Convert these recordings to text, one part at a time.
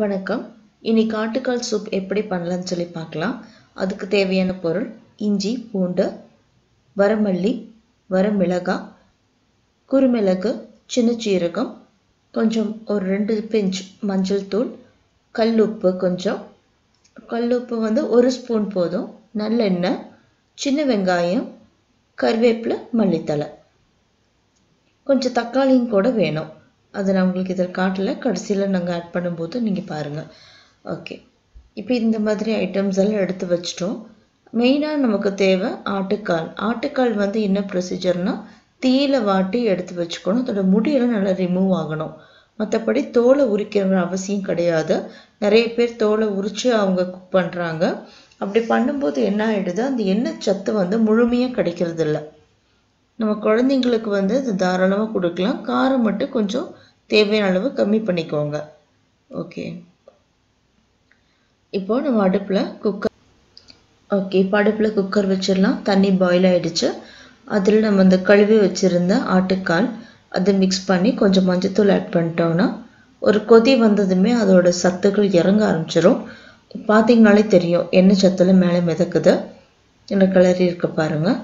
வணக்கம். இன்னைக்கு காட்டுக்கால் சூப் எப்படி பண்ணலாம்னு சொல்லி பார்க்கலாம். அதுக்கு தேவையான பொருள் இஞ்சி பூண்டு வரமல்லி வரமிளகாய் குருமிளகு சின்ன சீரகம் கொஞ்சம் ஒரு ரெண்டு பிஞ்ச் மஞ்சள் தூள் கல்லுப்பு கொஞ்சம். கல்லுப்பு வந்து ஒரு ஸ்பூன் போதும். நல்லெண்ணெய் சின்ன வெங்காயம் கருவேப்பிலை மல்லித்தழை. கொஞ்சம் தக்காளியும் கூட வேணும். அது நான் உங்களுக்கு இதில் காட்டல. கடைசியில் நாங்கள் ஆட் பண்ணும்போது நீங்கள் பாருங்கள் ஓகே இப்போ இந்த மாதிரி ஐட்டம்ஸ் எல்லாம் எடுத்து வச்சிட்டோம். மெயினாக நமக்கு தேவை ஆட்டுக்கால். ஆட்டுக்கால் வந்து என்ன ப்ரொசீஜர்னால் தீயில வாட்டி எடுத்து வச்சுக்கணும். அதோட முடியெல்லாம் நல்லா ரிமூவ் ஆகணும். மற்றபடி தோலை உரிக்கிற அவசியம் கிடையாது. நிறைய பேர் தோலை உரித்து அவங்க குக் பண்ணுறாங்க அப்படி பண்ணும்போது என்ன ஆகிடுது அந்த எண்ணெய் சத்து வந்து முழுமையாக கிடைக்கிறது இல்லை நம்ம குழந்தைங்களுக்கு வந்து இது தாராளமாக கொடுக்கலாம். காரம் மட்டும் கொஞ்சம் தேவையான அளவு கம்மி பண்ணிக்கோங்க. ஓகே இப்போ நம்ம அடுப்பில் குக்கர் ஓகே இப்போ அடுப்பில் குக்கர் வச்சிடலாம். தண்ணி பாயில் ஆகிடுச்சு அதில் நம்ம இந்த கழுவி வச்சுருந்த ஆட்டுக்கால் அதை மிக்ஸ் பண்ணி கொஞ்சம் மஞ்சத்தூள் ஆட் பண்ணிட்டோம்னா ஒரு கொதி வந்ததுமே அதோட சத்துக்கள் இறங்க ஆரம்பிச்சிடும் பார்த்தீங்கனாலே தெரியும் என்ன சத்தில் மேலே மிதக்குது. என்ன கிளறி இருக்க பாருங்கள்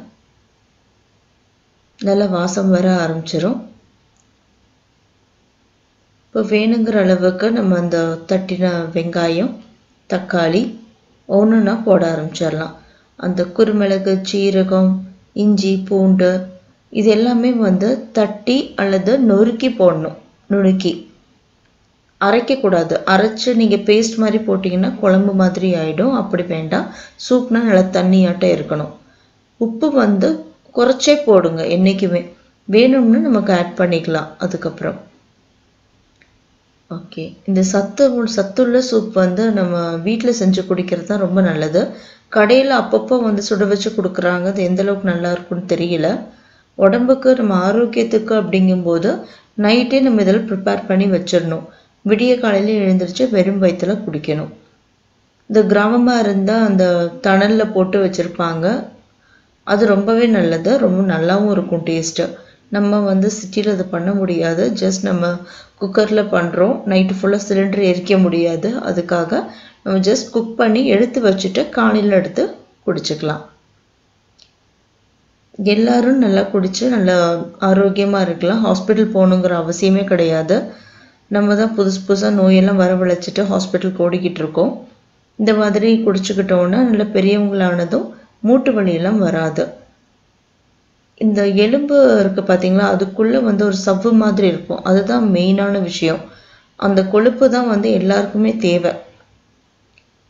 நல்லா வாசம் வர ஆரம்பிச்சிடும் இப்போ வேணுங்கிற அளவுக்கு நம்ம அந்த தட்டின வெங்காயம் தக்காளி ஒன்றுனா போட ஆரம்பிச்சிடலாம். அந்த குருமிளகு சீரகம் இஞ்சி பூண்டு இது எல்லாமே வந்து தட்டி அல்லது நொறுக்கி போடணும். நுணுக்கி. அரைக்கக்கூடாது அரைச்சி நீங்கள் பேஸ்ட் மாதிரி போட்டிங்கன்னா குழம்பு மாதிரி ஆகிடும் அப்படி வேண்டாம். சூப்னா நல்லா தண்ணியாட்டம் இருக்கணும். உப்பு வந்து குறைச்சே போடுங்க. என்றைக்குமே வேணும்னு நமக்கு ஆட் பண்ணிக்கலாம். அதுக்கப்புறம். ஓகே. இந்த சத்து சத்துள்ள சூப் வந்து நம்ம வீட்டில் செஞ்சு குடிக்கிறது தான் ரொம்ப நல்லது. கடையில் அப்பப்போ வந்து சுட வச்சு கொடுக்குறாங்க. அது எந்த அளவுக்கு நல்லா இருக்கும்னு தெரியல. உடம்புக்கு நம்ம ஆரோக்கியத்துக்கு அப்படிங்கும்போது நைட்டே நம்ம இதில் ப்ரிப்பேர் பண்ணி வச்சிடணும். விடிய காலையில் எழுந்திரிச்சு வெறும் வயிற்றில் குடிக்கணும். இந்த கிராமமாக இருந்தால் அந்த தணலில் போட்டு வச்சுருப்பாங்க. அது ரொம்பவே நல்லது. ரொம்ப நல்லாவும் இருக்கும் டேஸ்ட்டு நம்ம வந்து சிட்டியில் அது பண்ண முடியாது. ஜஸ்ட் நம்ம குக்கரில் பண்ணுறோம் நைட்டு ஃபுல்லாக சிலிண்டர் எரிக்க முடியாது. அதுக்காக நம்ம ஜஸ்ட் குக் பண்ணி எடுத்து வச்சுட்டு காலையில் எடுத்து குடிச்சுக்கலாம். எல்லோரும் நல்லா குடித்து நல்லா ஆரோக்கியமாக இருக்கலாம். ஹாஸ்பிட்டல் போகணுங்கிற அவசியமே கிடையாது. நம்ம தான் புதுசு புதுசாக நோயெல்லாம் வரவழைச்சிட்டு ஹாஸ்பிட்டலுக்கு ஓடிக்கிட்டு இருக்கோம். இந்த மாதிரி குடிச்சுக்கிட்டோன்னா நல்ல பெரியவங்களானதும் மூட்டு வலியெல்லாம் வராது. இந்த எலும்பு இருக்குது பார்த்தீங்களா அதுக்குள்ளே வந்து ஒரு சவ்வு மாதிரி இருக்கும். அதுதான் மெயினான விஷயம். அந்த கொழுப்பு தான் வந்து எல்லாருக்குமே தேவை.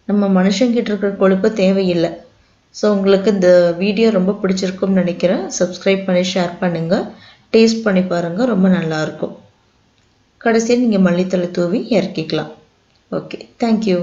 நம்ம மனுஷங்கிட்ட இருக்கிற கொழுப்பு தேவையில்லை. ஸோ உங்களுக்கு இந்த வீடியோ ரொம்ப பிடிச்சிருக்கும்னு நினைக்கிறேன். சப்ஸ்கிரைப் பண்ணி ஷேர் பண்ணுங்கள் டேஸ்ட் பண்ணி பாருங்கள் ரொம்ப நல்லாயிருக்கும். கடைசியாக நீங்கள் மல்லித்தலை தூவி இறக்கிக்கலாம். Okay thank you